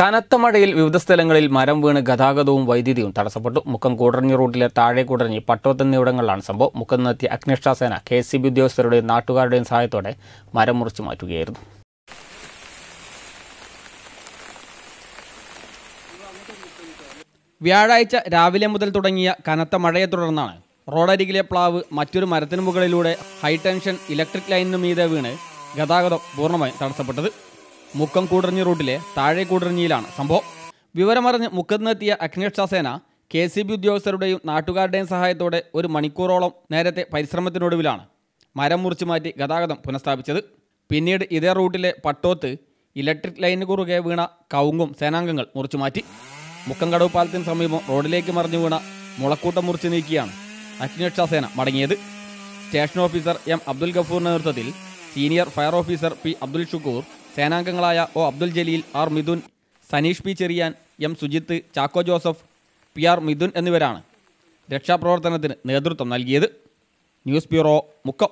കനത്ത മഴയിൽ വിവിധ സ്ഥലങ്ങളിൽ മരം വീണ് ഗതാഗതവും വൈദ്യുതിയും തടസ്സപ്പെട്ടു. മുക്കം കൂടറഞ്ഞി റൂട്ടിലെ താഴെ കൂടറഞ്ഞി പട്ടോത്ത് എന്നിവിടങ്ങളിലാണ് സംഭവം. മുക്കം നിന്നെത്തിയ അഗ്നിരക്ഷാസേന കെ എസ് സി ബി ഉദ്യോഗസ്ഥരുടെയും നാട്ടുകാരുടെയും സഹായത്തോടെ മരം മുറിച്ചു മാറ്റുകയായിരുന്നു. വ്യാഴാഴ്ച രാവിലെ മുതൽ തുടങ്ങിയ കനത്ത മഴയെ തുടർന്നാണ് റോഡരികിലെ പ്ലാവ് മറ്റൊരു മരത്തിനു മുകളിലൂടെ ഹൈടെൻഷൻ ഇലക്ട്രിക് ലൈനിനു മീതെ വീണ് ഗതാഗതം പൂർണമായും തടസ്സപ്പെട്ടത്. മുക്കം കൂടറഞ്ഞി റൂട്ടിലെ താഴെ കൂടറഞ്ഞിയിലാണ് സംഭവം. വിവരമറിഞ്ഞ് മുക്കത്തിനെത്തിയ അഗ്നിരക്ഷാസേന കെ സി ബി ഉദ്യോഗസ്ഥരുടെയും നാട്ടുകാരുടെയും സഹായത്തോടെ ഒരു മണിക്കൂറോളം നേരത്തെ പരിശ്രമത്തിനൊടുവിലാണ് മരം മുറിച്ചു മാറ്റി ഗതാഗതം പുനഃസ്ഥാപിച്ചത്. പിന്നീട് ഇതേ റൂട്ടിലെ പട്ടോത്ത് ഇലക്ട്രിക് ലൈനിന് കുറുകെ വീണ കവുങ്ങും സേനാംഗങ്ങൾ മുറിച്ചു മാറ്റി. മുക്കംകടവ് പാലത്തിന് സമീപം റോഡിലേക്ക് മറിഞ്ഞു വീണ മുളക്കൂട്ടം മുറിച്ചു നീക്കിയാണ് അഗ്നിരക്ഷാസേന മടങ്ങിയത്. സ്റ്റേഷൻ ഓഫീസർ എം അബ്ദുൽ ഗഫൂറിന്റെ നേതൃത്വത്തിൽ senior fire officer P Abdul Shukkur സേനാംഗങ്ങളായ O Abdul Jaleel R Mithun Saneesh P Cherian M Sujith Chacko Joseph P R Mithun എന്നിവരാണ് രക്ഷാപ്രവർത്തനത്തിന് നേതൃത്വം നൽകിയത്. News bureau Mukkam.